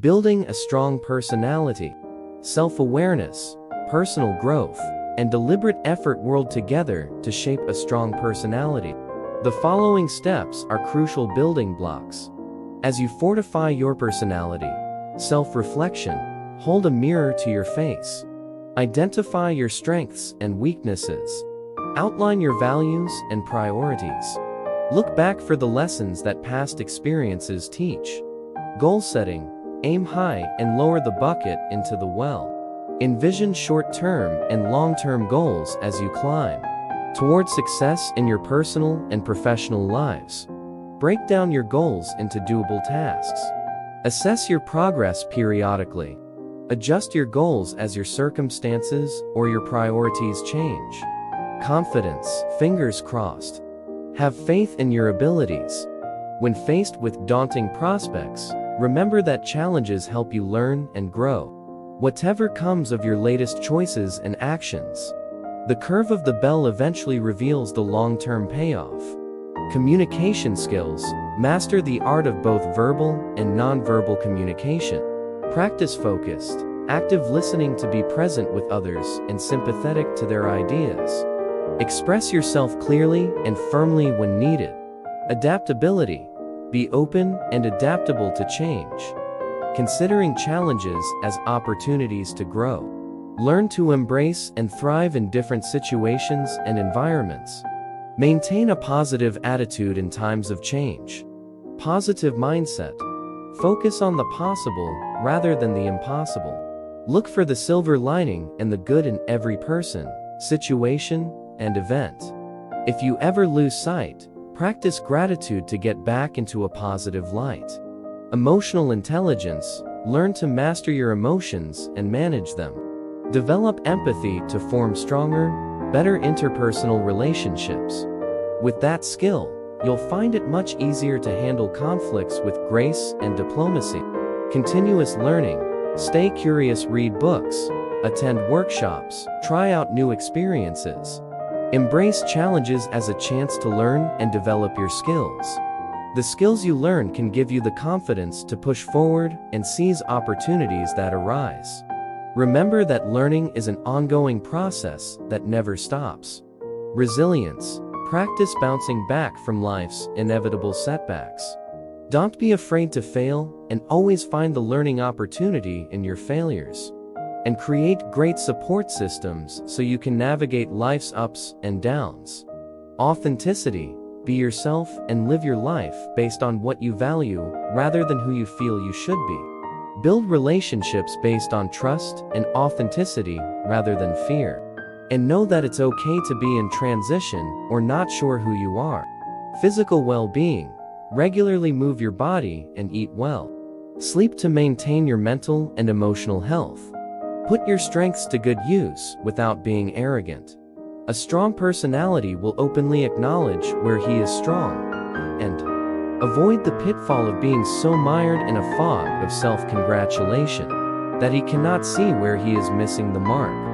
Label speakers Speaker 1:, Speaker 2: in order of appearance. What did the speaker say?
Speaker 1: Building a strong personality, self-awareness, personal growth, and deliberate effort world together to shape a strong personality. The following steps are crucial building blocks. As you fortify your personality, self-reflection, hold a mirror to your face. Identify your strengths and weaknesses. Outline your values and priorities. Look back for the lessons that past experiences teach. Goal setting, aim high and lower the bucket into the well. Envision short-term and long-term goals as you climb toward success in your personal and professional lives. Break down your goals into doable tasks. Assess your progress periodically. Adjust your goals as your circumstances or your priorities change. Confidence, fingers crossed. Have faith in your abilities. When faced with daunting prospects, remember that challenges help you learn and grow. Whatever comes of your latest choices and actions, the curve of the bell eventually reveals the long-term payoff. Communication skills, master the art of both verbal and non-verbal communication. Practice focused, active listening to be present with others and sympathetic to their ideas. Express yourself clearly and firmly when needed. Adaptability. Be open and adaptable to change. Considering challenges as opportunities to grow. Learn to embrace and thrive in different situations and environments. Maintain a positive attitude in times of change. Positive mindset. Focus on the possible rather than the impossible. Look for the silver lining and the good in every person, situation, and event. If you ever lose sight, practice gratitude to get back into a positive light. Emotional intelligence, learn to master your emotions and manage them. Develop empathy to form stronger, better interpersonal relationships. With that skill, you'll find it much easier to handle conflicts with grace and diplomacy. Continuous learning, stay curious, read books, attend workshops, try out new experiences. Embrace challenges as a chance to learn and develop your skills. The skills you learn can give you the confidence to push forward and seize opportunities that arise. Remember that learning is an ongoing process that never stops. Resilience. Practice bouncing back from life's inevitable setbacks. Don't be afraid to fail and always find the learning opportunity in your failures. And create great support systems so you can navigate life's ups and downs. Authenticity. Be yourself and live your life based on what you value rather than who you feel you should be. Build relationships based on trust and authenticity rather than fear. And know that it's okay to be in transition or not sure who you are. Physical well-being. Regularly move your body and eat well. Sleep to maintain your mental and emotional health. Put your strengths to good use without being arrogant. A strong personality will openly acknowledge where he is strong and Avoid the pitfall of being so mired in a fog of self-congratulation that he cannot see where he is missing the mark.